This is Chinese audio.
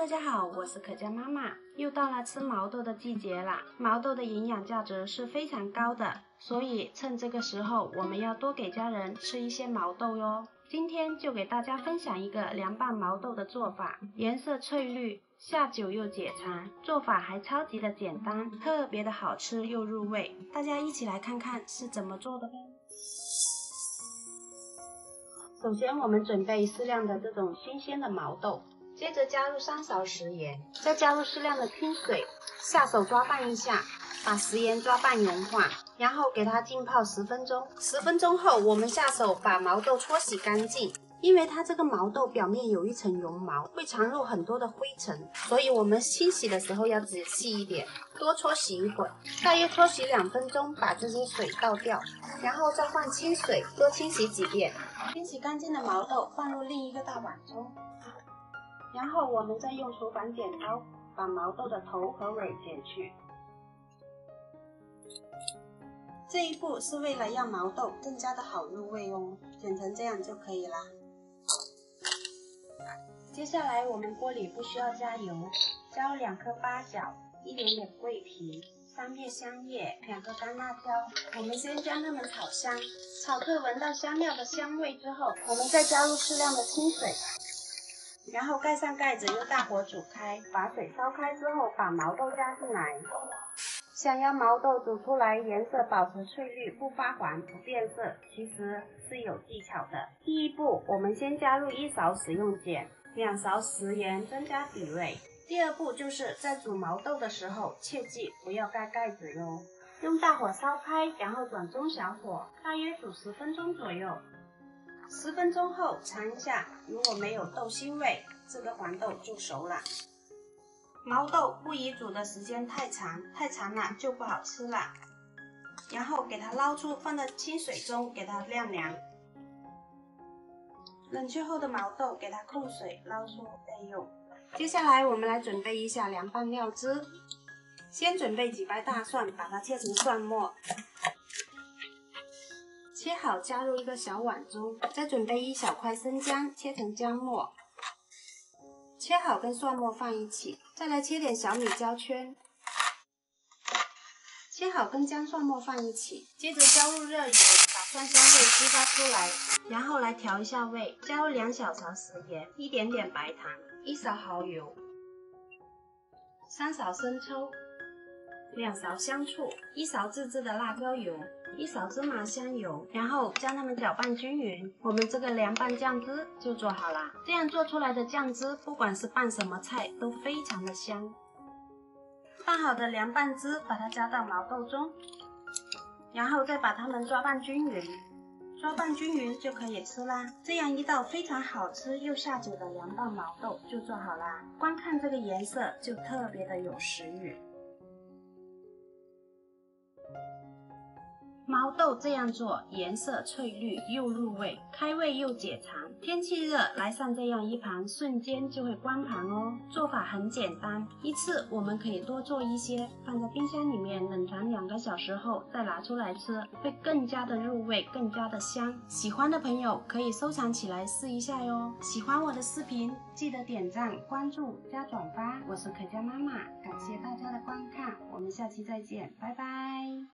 大家好，我是可佳妈妈。又到了吃毛豆的季节啦，毛豆的营养价值是非常高的，所以趁这个时候，我们要多给家人吃一些毛豆哟。今天就给大家分享一个凉拌毛豆的做法，颜色翠绿，下酒又解馋，做法还超级的简单，特别的好吃又入味。大家一起来看看是怎么做的吧。首先，我们准备适量的这种新鲜的毛豆。接着加入三勺食盐，再加入适量的清水，下手抓拌一下，把食盐抓拌融化，然后给它浸泡十分钟。十分钟后，我们下手把毛豆搓洗干净，因为它这个毛豆表面有一层绒毛，会藏入很多的灰尘，所以我们清洗的时候要仔细一点，多搓洗一会儿，大约搓洗两分钟，把这些水倒掉，然后再换清水，多清洗几遍。清洗干净的毛豆放入另一个大碗中。然后我们再用厨房剪刀把毛豆的头和尾剪去。这一步是为了让毛豆更加的好入味哦，剪成这样就可以啦。接下来我们锅里不需要加油，加入两颗八角，一点点桂皮，三片香叶，两个干辣椒。我们先将它们炒香，炒至闻到香料的香味之后，我们再加入适量的清水。然后盖上盖子，用大火煮开。把水烧开之后，把毛豆加进来。想要毛豆煮出来颜色保持翠绿，不发黄不变色，其实是有技巧的。第一步，我们先加入一勺食用碱，两勺食盐，增加底味。第二步就是在煮毛豆的时候，切记不要盖盖子哟。用大火烧开，然后转中小火，大约煮十分钟左右。十分钟后尝一下，如果没有豆腥味，这个黄豆就熟了。毛豆不宜煮的时间太长，太长了就不好吃了。然后给它捞出，放到清水中给它晾凉。冷却后的毛豆给它控水捞出备用。接下来我们来准备一下凉拌料汁，先准备几瓣大蒜，把它切成蒜末。切好，加入一个小碗中，再准备一小块生姜，切成姜末，切好跟蒜末放一起，再来切点小米椒圈，切好跟姜蒜末放一起，接着浇入热油，把蒜香味激发出来，然后来调一下味，加入两小勺食盐，一点点白糖，一勺蚝油，三勺生抽。两勺香醋，一勺自制的辣椒油，一勺芝麻香油，然后将它们搅拌均匀，我们这个凉拌酱汁就做好了。这样做出来的酱汁，不管是拌什么菜都非常的香。拌好的凉拌汁，把它加到毛豆中，然后再把它们抓拌均匀，抓拌均匀就可以吃啦。这样一道非常好吃又下酒的凉拌毛豆就做好啦。光看这个颜色就特别的有食欲。毛豆这样做，颜色翠绿又入味，开胃又解馋。天气热，来上这样一盘，瞬间就会光盘哦。做法很简单，一次我们可以多做一些，放在冰箱里面冷藏两个小时后再拿出来吃，会更加的入味，更加的香。喜欢的朋友可以收藏起来试一下哟。喜欢我的视频，记得点赞、关注、加转发。我是可佳妈妈，感谢大家的观看，我们下期再见，拜拜。